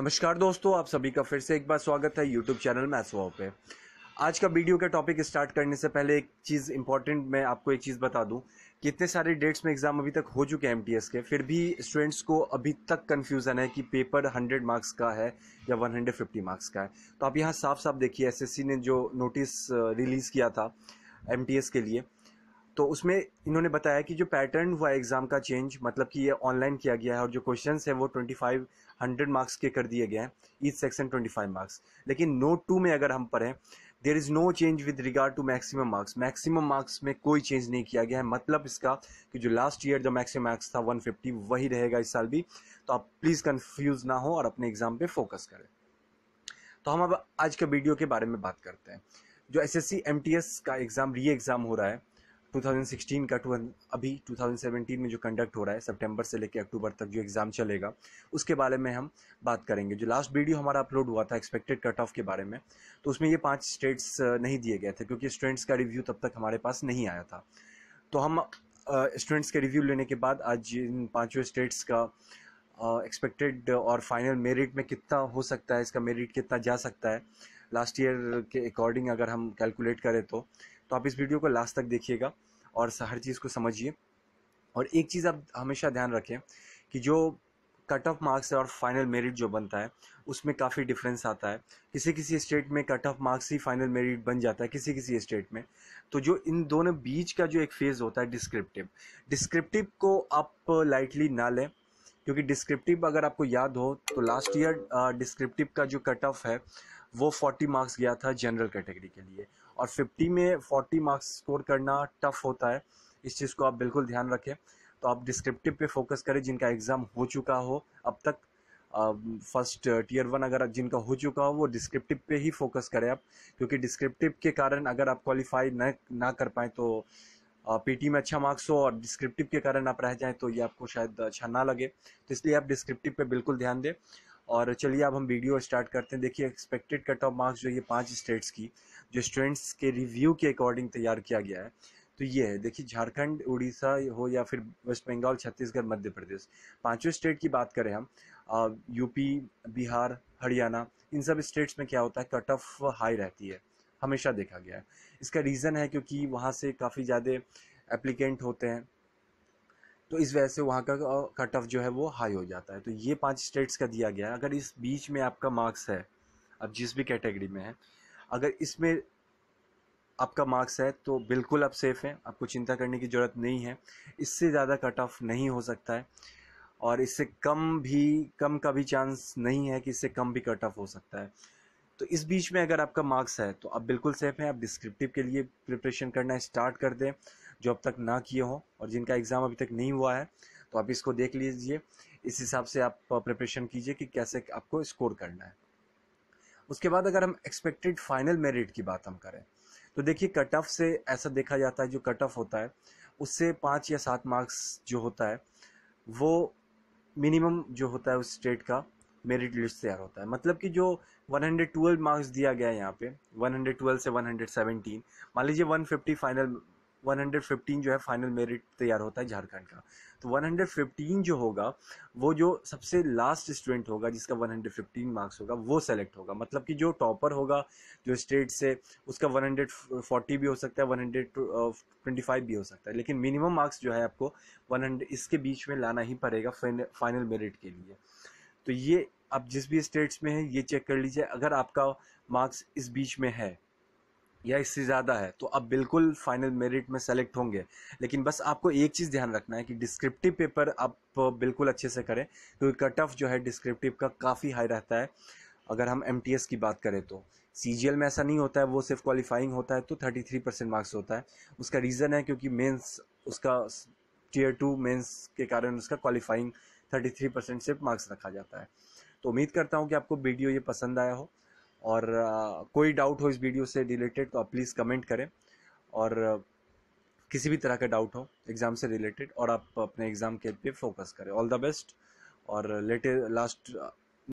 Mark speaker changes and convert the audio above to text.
Speaker 1: नमस्कार दोस्तों, आप सभी का फिर से एक बार स्वागत है यूट्यूब चैनल मैथ्स वाव पे। आज का वीडियो का टॉपिक स्टार्ट करने से पहले एक चीज़ इंपॉर्टेंट मैं आपको एक चीज़ बता दूँ कि इतने सारे डेट्स में एग्ज़ाम अभी तक हो चुके हैं एमटीएस के, फिर भी स्टूडेंट्स को अभी तक कन्फ्यूज़न है कि पेपर 100 मार्क्स का है या 150 मार्क्स का है। तो आप यहाँ साफ़ साफ़ देखिए एसएससी ने जो नोटिस रिलीज़ किया था MTS के लिए तो उसमें इन्होंने बताया कि जो पैटर्न हुआ एग्ज़ाम का चेंज मतलब कि ये ऑनलाइन किया गया है और जो क्वेश्चन है वो ट्वेंटी फाइव हंड्रेड मार्क्स के कर दिए गए हैं each section twenty five marks लेकिन नोट टू में अगर हम पढ़ें there is no change with regard to maximum marks maximum marks में कोई चेंज नहीं किया गया है। मतलब इसका कि जो लास्ट ईयर जो मैक्सिमम मार्क्स था 150 वही रहेगा इस साल भी। तो आप प्लीज़ कन्फ्यूज़ ना हो और अपने एग्ज़ाम पे फोकस करें। तो हम अब आज के वीडियो के बारे में बात करते हैं। जो एस एस का एग्ज़ाम री एग्ज़ाम हो रहा है 2016 का टू अभी 2017 में जो कंडक्ट हो रहा है सितंबर से लेकर अक्टूबर तक जो एग्ज़ाम चलेगा, उसके बारे में हम बात करेंगे। जो लास्ट वीडियो हमारा अपलोड हुआ था एक्सपेक्टेड कट ऑफ़ के बारे में तो उसमें ये पाँच स्टेट्स नहीं दिए गए थे, क्योंकि स्टूडेंट्स का रिव्यू तब तक हमारे पास नहीं आया था। तो हम स्टूडेंट्स के रिव्यू लेने के बाद आज इन पाँचों स्टेट्स का एक्सपेक्टेड और फाइनल मेरिट में कितना हो सकता है, इसका मेरिट कितना जा सकता है लास्ट ईयर के अकॉर्डिंग अगर हम कैलकुलेट करें तो तो आप इस वीडियो को लास्ट तक देखिएगा और हर चीज़ को समझिए। और एक चीज़ आप हमेशा ध्यान रखें कि जो कट ऑफ़ मार्क्स और फाइनल मेरिट जो बनता है, उसमें काफ़ी डिफरेंस आता है। किसी किसी स्टेट में कट ऑफ़ मार्क्स ही फाइनल मेरिट बन जाता है किसी किसी स्टेट में। तो जो इन दोनों बीच का जो एक फ़ेज़ होता है डिस्क्रिप्टिव डिस्क्रिप्टिव को आप लाइटली ना लें, क्योंकि डिस्क्रिप्टिव अगर आपको याद हो तो लास्ट ईयर डिस्क्रिप्टिव का जो कट ऑफ़ है, वो 40 मार्क्स गया था जनरल कैटेगरी के लिए। और 50 में 40 मार्क्स स्कोर करना टफ होता है। इस चीज़ को आप बिल्कुल ध्यान रखें। तो आप डिस्क्रिप्टिव पे फोकस करें, जिनका एग्ज़ाम हो चुका हो अब तक। फ़र्स्ट टीयर वन अगर जिनका हो चुका हो, वो डिस्क्रिप्टिव पे ही फोकस करें आप। क्योंकि डिस्क्रिप्टिव के कारण अगर आप क्वालिफाई न, ना कर पाए तो पीटी में अच्छा मार्क्स हो और डिस्क्रिप्टिव के कारण आप रह जाएँ तो ये आपको शायद अच्छा ना लगे। तो इसलिए आप डिस्क्रिप्टिव पे बिल्कुल ध्यान दें। और चलिए अब हम वीडियो स्टार्ट करते हैं। देखिए एक्सपेक्टेड कट ऑफ़ मार्क्स जो ये पाँच स्टेट्स की, जो स्टूडेंट्स के रिव्यू के अकॉर्डिंग तैयार किया गया है। तो ये है, देखिए, झारखंड, उड़ीसा हो या फिर वेस्ट बंगाल छत्तीसगढ़, मध्य प्रदेश। पाँचों स्टेट की बात करें हम यूपी बिहार, हरियाणा, इन सब स्टेट्स में क्या होता है कट ऑफ़ हाई रहती है। हमेशा देखा गया है। इसका रीज़न है क्योंकि वहाँ से काफ़ी ज़्यादा एप्लीकेंट होते हैं। तो इस वजह से वहाँ का कट ऑफ़ जो है वो हाई हो जाता है। तो ये पाँच स्टेट्स का दिया गया है। अगर इस बीच में आपका मार्क्स है अब जिस भी कैटेगरी में है, अगर इसमें आपका मार्क्स है तो बिल्कुल आप सेफ़ हैं, आपको चिंता करने की ज़रूरत नहीं है। इससे ज़्यादा कट ऑफ़ नहीं हो सकता है और इससे कम भी, कम का भी चांस नहीं है कि इससे कम भी कट ऑफ़ हो सकता है। तो इस बीच में अगर आपका मार्क्स है तो आप बिल्कुल सेफ़ हैं, आप डिस्क्रिप्टिव के लिए प्रिपरेशन करना स्टार्ट कर दें। जो अब तक ना किए हों और जिनका एग्ज़ाम अभी तक नहीं हुआ है तो आप इसको देख लीजिए। इस हिसाब से आप प्रिपरेशन कीजिए कि कैसे आपको स्कोर करना है। उसके बाद अगर हम एक्सपेक्टेड फाइनल मेरिट की बात हम करें तो देखिए कट ऑफ़ से ऐसा देखा जाता है, जो कट ऑफ़ होता है, उससे पाँच या सात मार्क्स जो होता है, वो मिनिमम जो होता है उस स्टेट का मेरिट लिस्ट तैयार होता है। मतलब कि जो 112 मार्क्स दिया गया है यहाँ पे 112 से 117 मान लीजिए 150 फाइनल 115 जो है फाइनल मेरिट तैयार होता है झारखंड का। तो 115 जो होगा, वो जो सबसे लास्ट स्टूडेंट होगा, जिसका 115 मार्क्स होगा, वो सेलेक्ट होगा। मतलब कि जो टॉपर होगा, जो स्टेट से, उसका 140 भी हो सकता है 125 भी हो सकता है। लेकिन मिनिमम मार्क्स जो है आपको 100 इसके बीच में लाना ही पड़ेगा फाइनल मेरिट के लिए। तो ये, आप जिस भी स्टेट्स में है, ये चेक कर लीजिए। अगर आपका मार्क्स इस बीच में है या इससे ज़्यादा है तो आप बिल्कुल फाइनल मेरिट में सेलेक्ट होंगे। लेकिन बस आपको एक चीज़ ध्यान रखना है कि डिस्क्रिप्टिव पेपर आप बिल्कुल अच्छे से करें क्योंकि कट ऑफ़ जो है डिस्क्रिप्टिव का काफ़ी हाई रहता है। अगर हम एमटीएस की बात करें तो सीजीएल में ऐसा नहीं होता है, वो सिर्फ़ क्वालिफाइंग होता है तो थर्टी थ्री परसेंट मार्क्स होता है। उसका रीज़न है क्योंकि मेन्स उसका टीयर टू मेन्स के कारण उसका क्वालिफाइंग थर्टी थ्री परसेंट सिर्फ़ मार्क्स रखा जाता है। तो उम्मीद करता हूँ कि आपको वीडियो ये पसंद आया हो। और कोई डाउट हो इस वीडियो से रिलेटेड तो आप प्लीज़ कमेंट करें। और किसी भी तरह का डाउट हो एग्ज़ाम से रिलेटेड और आप अपने एग्ज़ाम के पे फोकस करें। ऑल द बेस्ट और, लेटे लास्ट